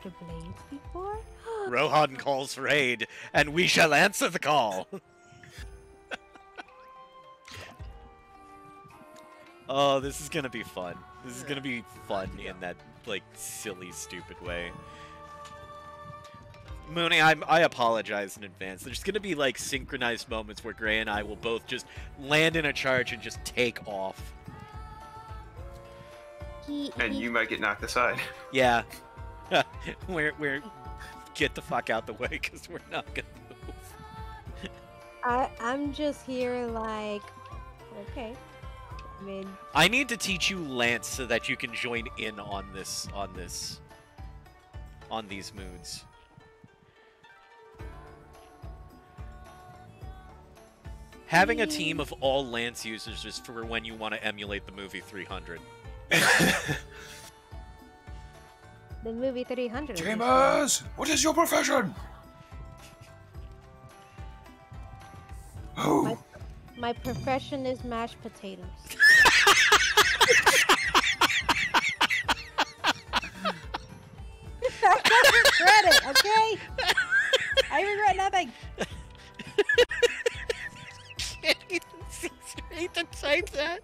Mr. Blades before? Rohan calls for aid, and we shall answer the call. oh, this is gonna be fun. This is gonna be fun in that like silly, stupid way. Mooney, I'm, I apologize in advance. There's gonna be like synchronized moments where Gray and I will both just land in a charge and just take off. He, And you might get knocked aside. Yeah, we're we're get the fuck out the way because we're not gonna move. I, I'm just here like, okay. I mean, I need to teach you Lance so that you can join in on this on this on these moods. Having a team of all Lance users is for when you want to emulate the movie 300. the movie 300. is Gamers, what is your profession? Oh, My profession is mashed potatoes. I don't regret it, okay? I regret nothing. Can't even see straight to type that.